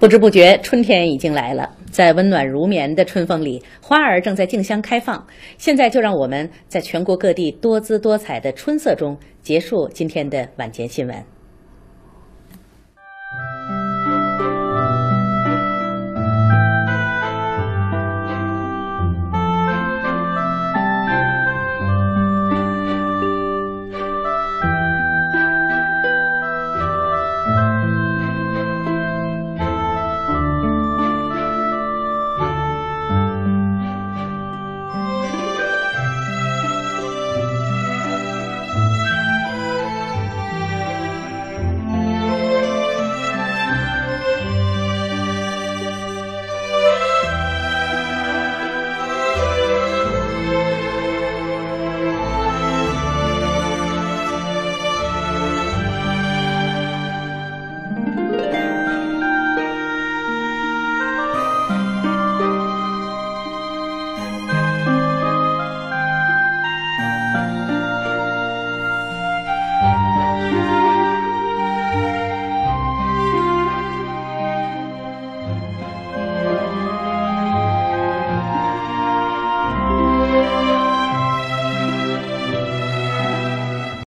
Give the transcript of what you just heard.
不知不觉春天已经来了在温暖如棉的春风里花儿正在竞相开放。现在就让我们在全国各地多姿多彩的春色中结束今天的晚间新闻。